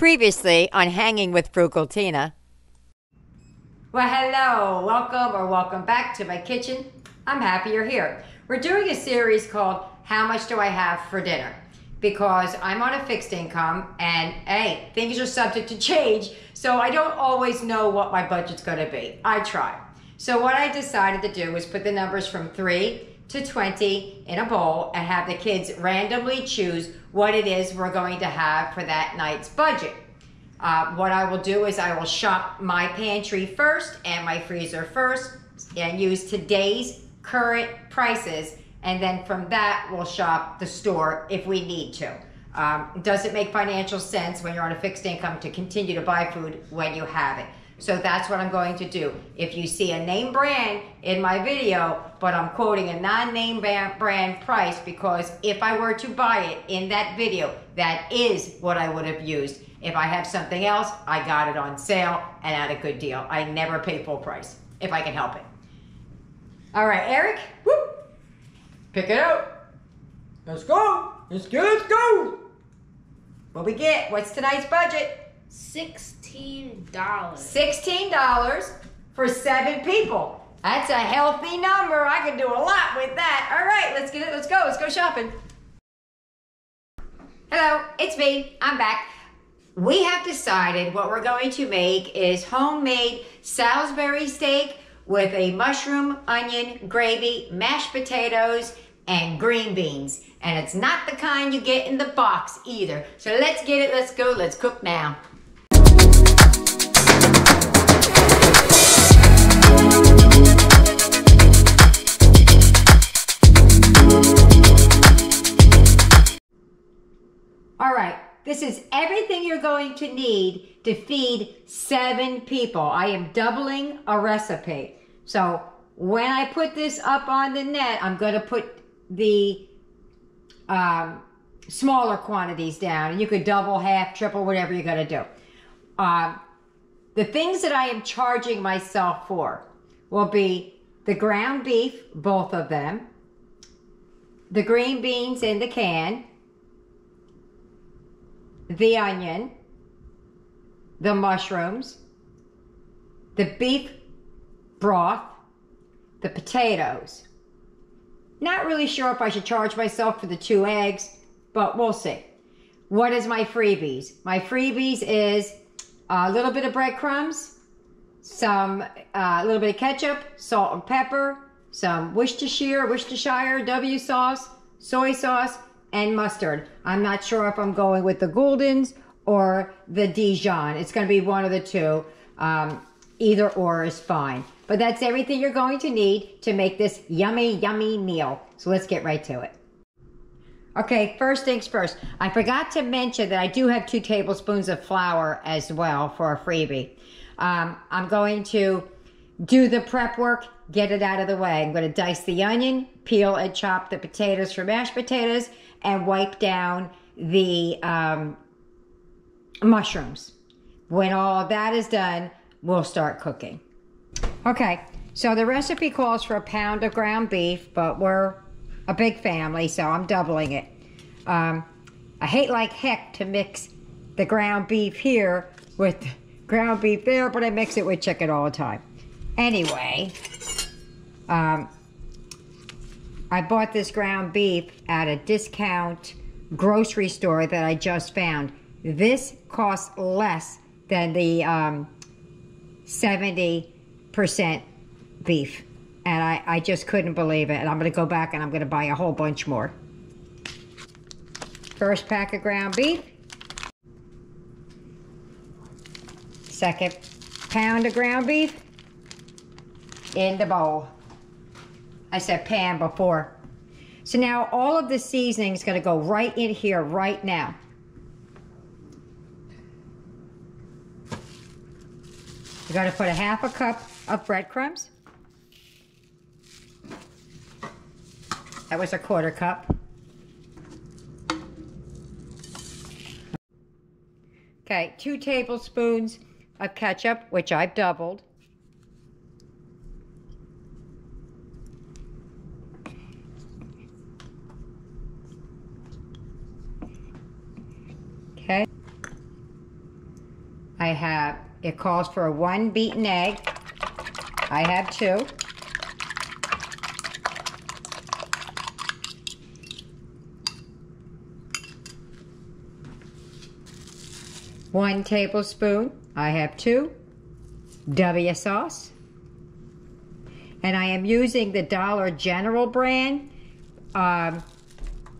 Previously on Hanging with Frugal Tina. Well, hello, welcome or welcome back to my kitchen. I'm happy you're here. We're doing a series called How Much Do I Have for Dinner? Because I'm on a fixed income and hey, things are subject to change, so I don't always know what my budget's gonna be. I try. So, what I decided to do was put the numbers from 3 to 20 in a bowl and have the kids randomly choose what it is we're going to have for that night's budget. Uh, what I will do is I will shop my pantry first and my freezer first and use today's current prices and then from that we'll shop the store if we need to. Um, does it make financial sense when you're on a fixed income to continue to buy food when you have it? So that's what I'm going to do. If you see a name brand in my video, but I'm quoting a non-name brand price because if I were to buy it in that video, that is what I would have used. If I have something else, I got it on sale and at a good deal. I never pay full price if I can help it. All right, Eric, whoop, pick it up. Let's go, let's go, let's go. What we get, what's tonight's budget? Six $16. $16 for seven people. That's a healthy number. I can do a lot with that. All right, let's get it. Let's go. Let's go shopping. Hello, it's me. I'm back. We have decided what we're going to make is homemade Salisbury steak with a mushroom, onion, gravy, mashed potatoes, and green beans. And it's not the kind you get in the box either. So let's get it, let's go, let's cook now. Right, this is everything you're going to need to feed seven people. I am doubling a recipe. So when I put this up on the net, I'm going to put the um, smaller quantities down. You could double, half, triple, whatever you're going to do. Um, the things that I am charging myself for will be the ground beef, both of them, the green beans in the can, the onion, the mushrooms, the beef broth, the potatoes. Not really sure if I should charge myself for the two eggs, but we'll see. What is my freebies? My freebies is a little bit of breadcrumbs, some, uh, a little bit of ketchup, salt and pepper, some Worcestershire, Worcestershire, W sauce, soy sauce, and mustard. I'm not sure if I'm going with the Gulden's or the Dijon. It's going to be one of the two. Um, either or is fine. But that's everything you're going to need to make this yummy, yummy meal. So let's get right to it. Okay, first things first. I forgot to mention that I do have two tablespoons of flour as well for a freebie. Um, I'm going to do the prep work, get it out of the way. I'm going to dice the onion, peel and chop the potatoes for mashed potatoes, and wipe down the um, mushrooms. When all that is done, we'll start cooking. Okay, so the recipe calls for a pound of ground beef, but we're a big family, so I'm doubling it. Um, I hate like heck to mix the ground beef here with ground beef there, but I mix it with chicken all the time. Anyway, um, I bought this ground beef at a discount grocery store that I just found. This costs less than the um, 70% beef. And I, I just couldn't believe it. And I'm going to go back and I'm going to buy a whole bunch more. First pack of ground beef. Second pound of ground beef in the bowl. I said pan before. So now all of the seasoning is going to go right in here right now. You're going to put a half a cup of breadcrumbs. That was a quarter cup. Okay, two tablespoons of ketchup, which I've doubled. Okay. Have, it calls for one beaten egg. I have two. One tablespoon, I have two. W sauce. And I am using the Dollar General brand. Um,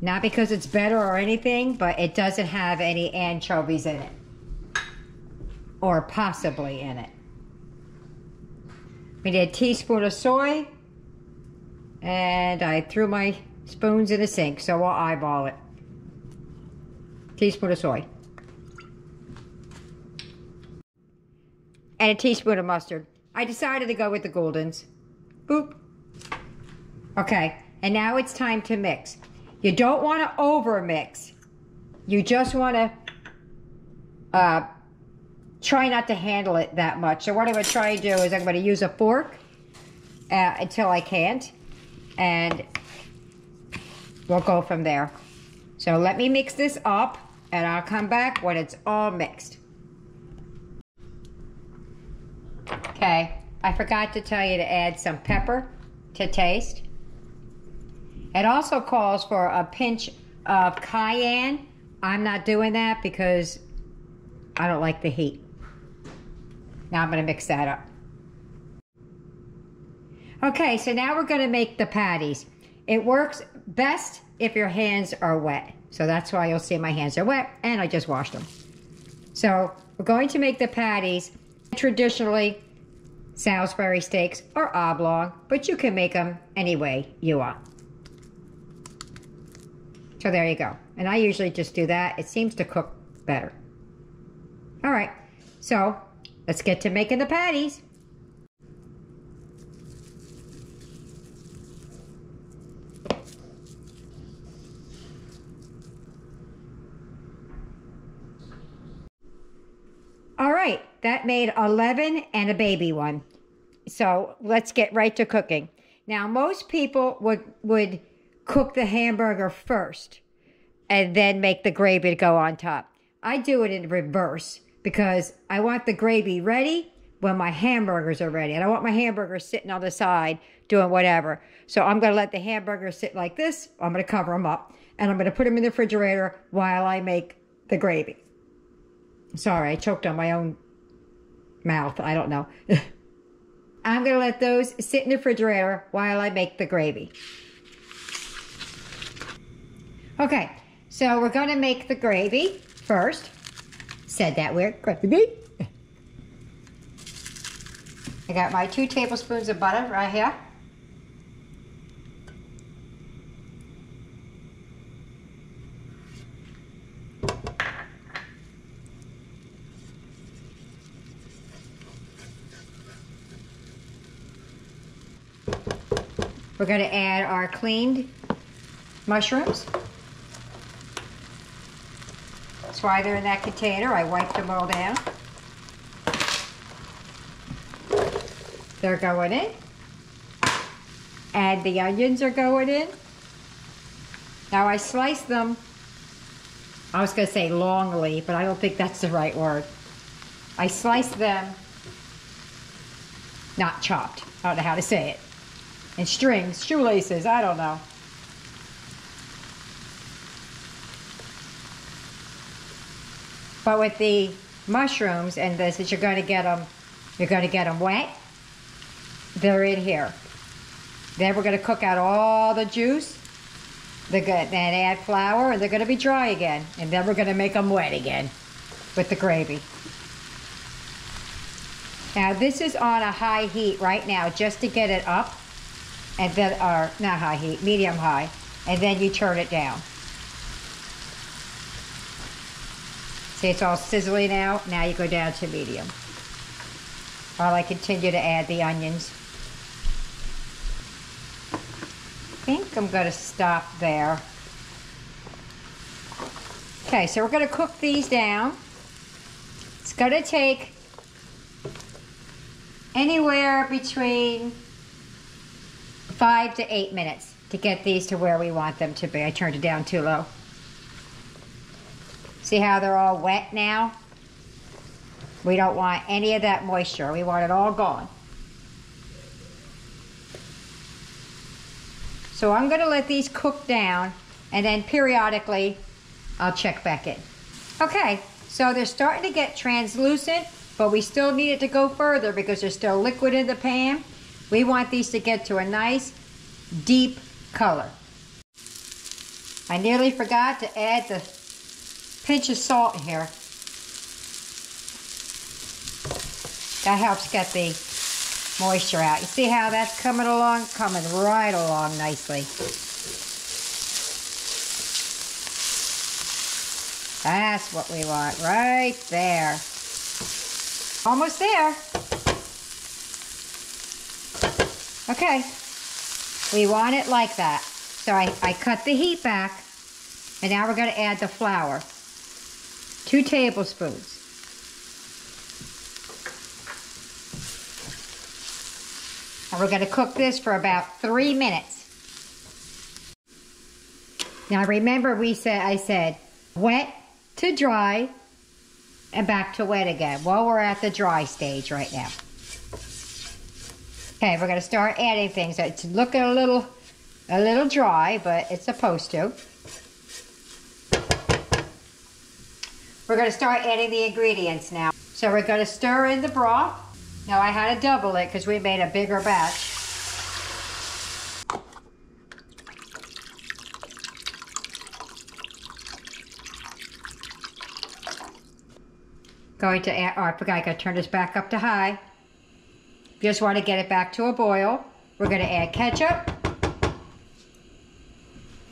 not because it's better or anything, but it doesn't have any anchovies in it. Or possibly in it. We did a teaspoon of soy. And I threw my spoons in the sink, so I'll eyeball it. Teaspoon of soy. And a teaspoon of mustard. I decided to go with the Gulden's. Boop. Okay, and now it's time to mix. You don't want to over mix. You just want to uh, try not to handle it that much. So what I'm going to try to do is I'm going to use a fork uh, until I can't. And we'll go from there. So let me mix this up and I'll come back when it's all mixed. Okay, I forgot to tell you to add some pepper to taste. It also calls for a pinch of cayenne. I'm not doing that because I don't like the heat. Now I'm going to mix that up. Okay, so now we're going to make the patties. It works best if your hands are wet. So that's why you'll see my hands are wet and I just washed them. So we're going to make the patties. Traditionally, Salisbury steaks are oblong, but you can make them any way you want. So there you go. And I usually just do that. It seems to cook better. All right, so let's get to making the patties. All right, that made 11 and a baby one. So let's get right to cooking. Now, most people would, would cook the hamburger first and then make the gravy to go on top. I do it in reverse because I want the gravy ready when my hamburgers are ready. And I want my hamburgers sitting on the side doing whatever. So I'm going to let the hamburgers sit like this. I'm going to cover them up. And I'm going to put them in the refrigerator while I make the gravy. Sorry, I choked on my own mouth. I don't know. I'm going to let those sit in the refrigerator while I make the gravy. Okay, so we're going to make the gravy first. Said that weird. Gravy. I got my two tablespoons of butter right here. We're going to add our cleaned mushrooms. That's why they're in that container. I wiped them all down. They're going in. And the onions are going in. Now I slice them, I was going to say longly, but I don't think that's the right word. I slice them, not chopped. I don't know how to say it. And strings, shoelaces, I don't know. But with the mushrooms and this, is you're going to get them, you're going to get them wet. They're in here. Then we're going to cook out all the juice. They're good. Then add flour, and they're going to be dry again. And then we're going to make them wet again with the gravy. Now this is on a high heat right now, just to get it up, and then, or not high heat, medium high, and then you turn it down. See, it's all sizzling now. Now you go down to medium. While I continue to add the onions. I think I'm going to stop there. Okay, so we're going to cook these down. It's going to take anywhere between five to eight minutes to get these to where we want them to be. I turned it down too low. See how they're all wet now? We don't want any of that moisture. We want it all gone. So I'm going to let these cook down and then periodically I'll check back in. Okay, so they're starting to get translucent, but we still need it to go further because there's still liquid in the pan. We want these to get to a nice deep color. I nearly forgot to add the pinch of salt here. That helps get the moisture out. You see how that's coming along? Coming right along nicely. That's what we want right there. Almost there. Okay. We want it like that. So I, I cut the heat back. And now we're going to add the flour. Two tablespoons. And we're going to cook this for about three minutes. Now remember we said I said wet to dry and back to wet again. Well, we're at the dry stage right now. Okay, we're going to start adding things. It's looking a little a little dry, but it's supposed to. We're to start adding the ingredients now. So we're to stir in the broth. Now I had to double it because we made a bigger batch. Going to add, oh, I forgot I got to turn this back up to high. Just want to get it back to a boil. We're to add ketchup.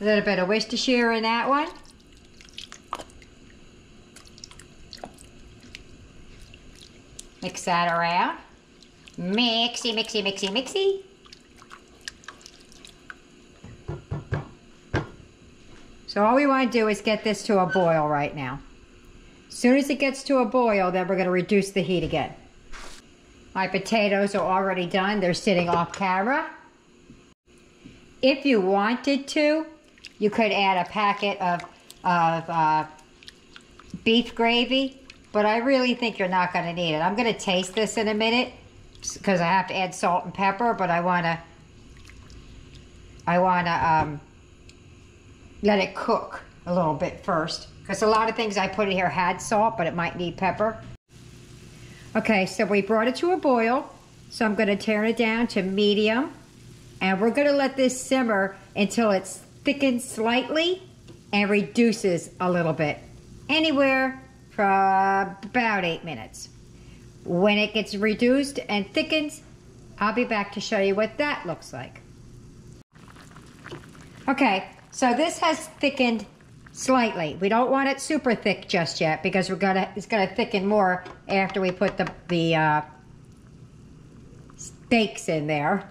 A little bit of Worcestershire in that one. Mix that around. Mixy, mixy, mixy, mixy. So all we want to do is get this to a boil right now. As soon as it gets to a boil, then we're going to reduce the heat again. My potatoes are already done. They're sitting off camera. If you wanted to, you could add a packet of, of uh, beef gravy, but I really think you're not going to need it. I'm going to taste this in a minute because I have to add salt and pepper, but I want to I want to um, let it cook a little bit first because a lot of things I put in here had salt, but it might need pepper. Okay, so we brought it to a boil. So I'm going to turn it down to medium. And we're going to let this simmer until it's thickened slightly and reduces a little bit. Anywhere from about eight minutes. When it gets reduced and thickens, I'll be back to show you what that looks like. Okay, so this has thickened slightly. We don't want it super thick just yet because we're gonna it's gonna thicken more after we put the the uh, steaks in there.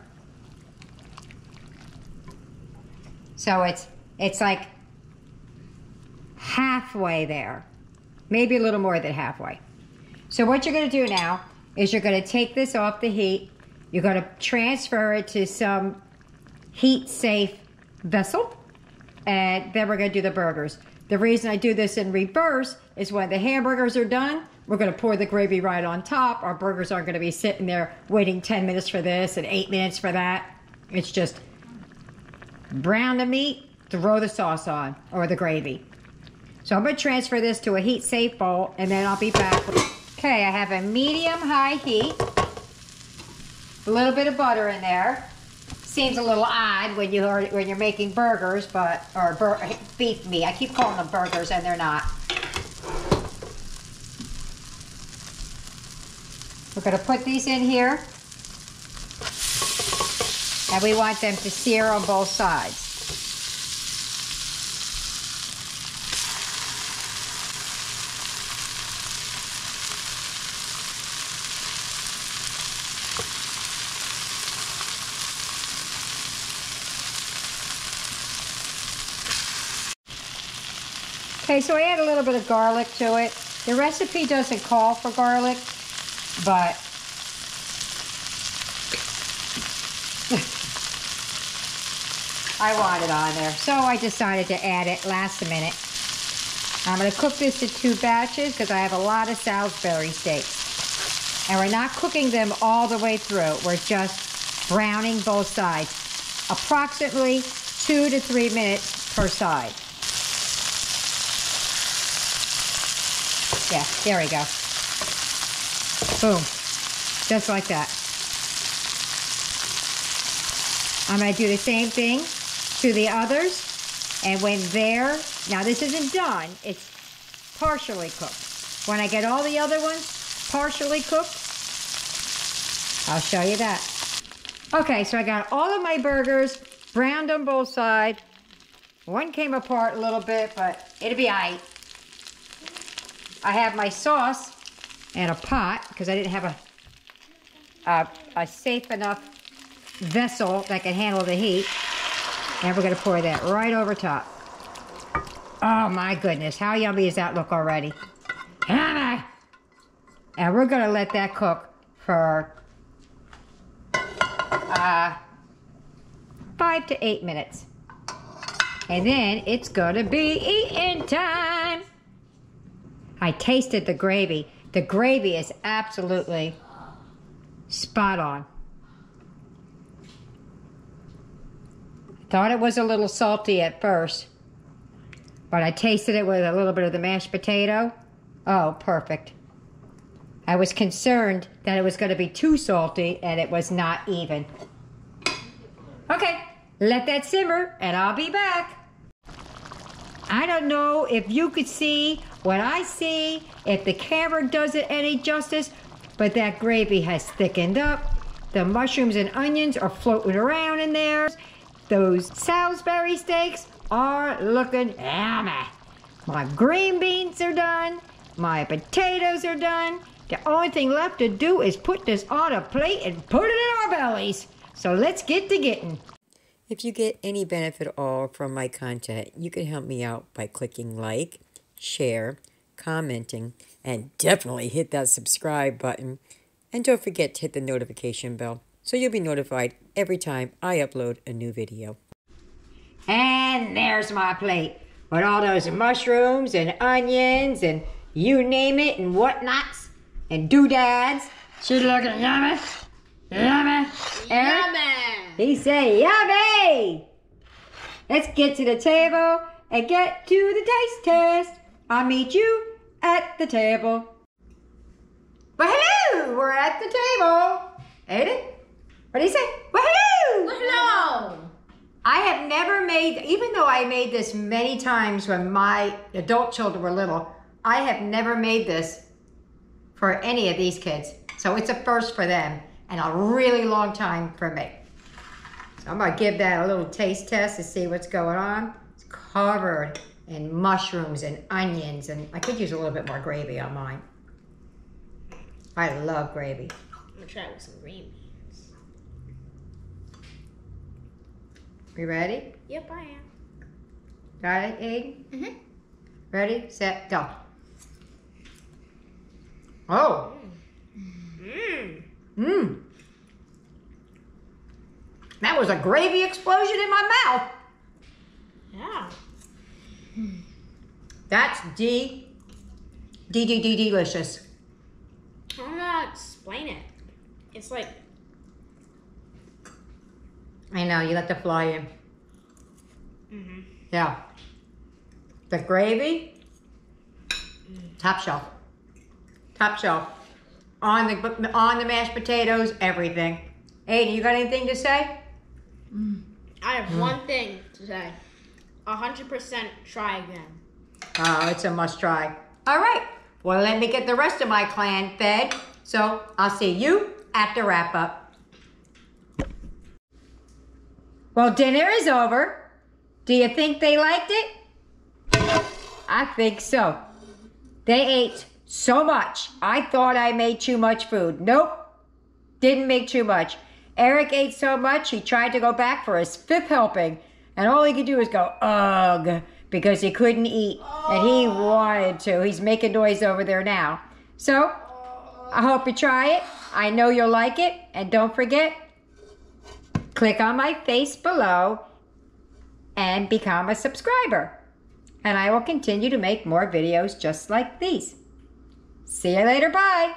So it's it's like halfway there, maybe a little more than halfway. So what you're gonna do now is you're gonna take this off the heat. You're gonna transfer it to some heat safe vessel and then we're gonna do the burgers. The reason I do this in reverse is when the hamburgers are done, we're gonna pour the gravy right on top. Our burgers aren't gonna be sitting there waiting 10 minutes for this and eight minutes for that. It's just brown the meat, throw the sauce on, or the gravy. So I'm gonna transfer this to a heat safe bowl and then I'll be back. Okay, I have a medium high heat, a little bit of butter in there, seems a little odd when you are when you're making burgers, but or bur beef meat. I keep calling them burgers, and they're not. We're going to put these in here, and we want them to sear on both sides. Okay, so I add a little bit of garlic to it. The recipe doesn't call for garlic, but I want it on there. So I decided to add it last a minute. I'm going to cook this in two batches because I have a lot of Salisbury steaks. And we're not cooking them all the way through. We're just browning both sides. Approximately two to three minutes per side. Yeah, there we go. Boom. Just like that. I'm going to do the same thing to the others. And when they're, now this isn't done, it's partially cooked. When I get all the other ones partially cooked, I'll show you that. Okay, so I got all of my burgers browned on both sides. One came apart a little bit, but it'll be all right. I have my sauce and a pot because I didn't have a, a, a safe enough vessel that can handle the heat. And we're gonna pour that right over top. Oh my goodness, how yummy does that look already? And we're gonna let that cook for uh, five to eight minutes. And then it's gonna be eating time. I tasted the gravy. The gravy is absolutely spot on. Thought it was a little salty at first, but I tasted it with a little bit of the mashed potato. Oh, perfect. I was concerned that it was going to be too salty and it was not even. Okay, let that simmer and I'll be back. I don't know if you could see what I see, if the camera does it any justice, but that gravy has thickened up. The mushrooms and onions are floating around in there. Those Salisbury steaks are looking yummy. My green beans are done. My potatoes are done. The only thing left to do is put this on a plate and put it in our bellies. So let's get to getting. If you get any benefit at all from my content, you can help me out by clicking like, share, commenting, and definitely hit that subscribe button. And don't forget to hit the notification bell so you'll be notified every time I upload a new video. And there's my plate with all those mushrooms and onions and you name it and whatnots and doodads. She's looking yummy. Yummy. Eric? Yummy. He say yummy. Let's get to the table and get to the taste test. I'll meet you at the table. Well, hello, we're at the table. It? What do you say? Well, hello. Hello. I have never made, even though I made this many times when my adult children were little, I have never made this for any of these kids. So it's a first for them and a really long time for me. So I'm gonna give that a little taste test to see what's going on. It's covered in mushrooms and onions and I could use a little bit more gravy on mine. I love gravy. I'm gonna try it with some green beans. You ready? Yep, I am. Got it, Aiden? Mhm. Ready, set, go. Oh, Mmm. mmm. That was a gravy explosion in my mouth. Yeah. That's D, D, D, D, delicious. I don't know how to explain it. It's like I know, you let the fly in. mm-hmm. Yeah. The gravy, mm. top shelf. Top shelf. On the on the mashed potatoes, everything. Aiden, you got anything to say? Mm. I have mm. one thing to say. A hundred percent try again. Oh, it's a must try. All right. Well, let me get the rest of my clan fed. So I'll see you at the wrap up. Well, dinner is over. Do you think they liked it? I think so. They ate so much. I thought I made too much food. Nope. Didn't make too much. Eric ate so much, he tried to go back for his fifth helping. And all he could do was go, ugh, because he couldn't eat. And he oh. wanted to. He's making noise over there now. So, I hope you try it. I know you'll like it. And don't forget, click on my face below and become a subscriber. And I will continue to make more videos just like these. See you later. Bye.